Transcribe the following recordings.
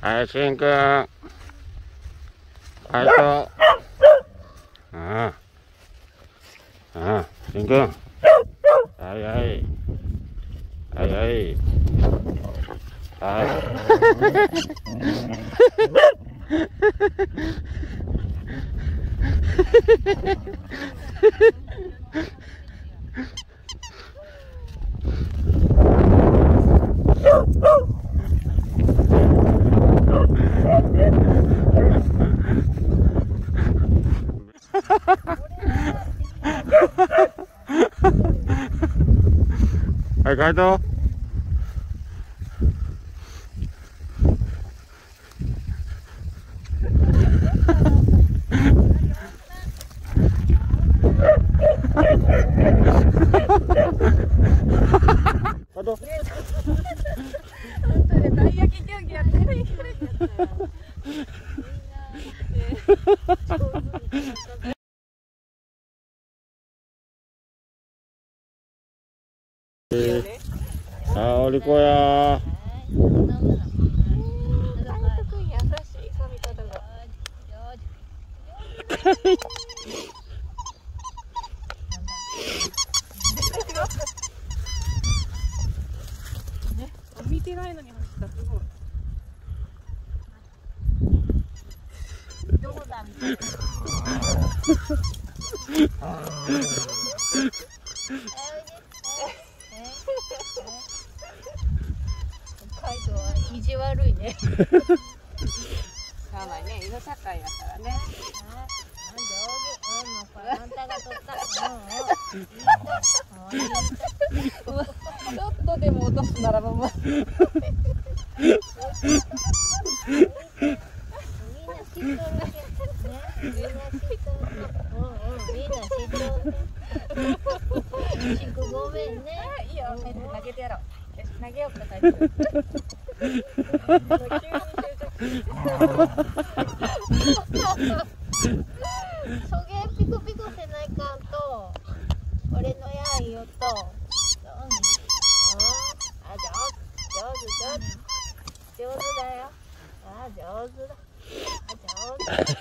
はい、しんくん。はいと。うん。うん、しんくん。はいはい。はいはい。はい。はい、帰った。あおりこや見てないのに走ったすごいどうだみたいな意地悪いね。かわいね、色高いやからね。あんたが取った。とすならばもう。みんな知っとる。ね。みん。ピコピコせないかんと俺のやいよとあ上手上手上手だよあ上手だあ上手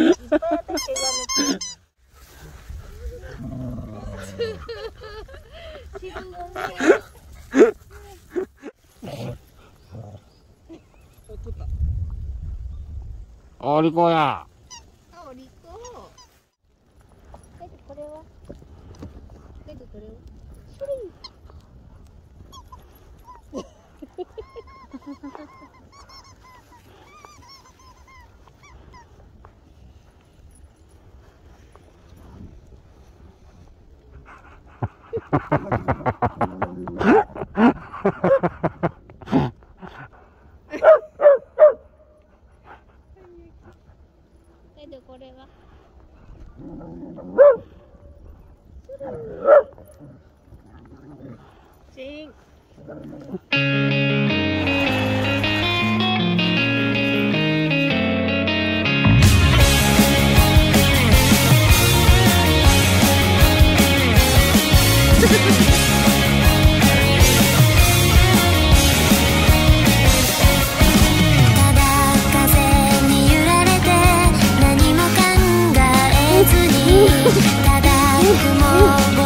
いっぱい私が抜く自分がねお利口や。お利口。これは。これは。でこれは。チン。ただ雲を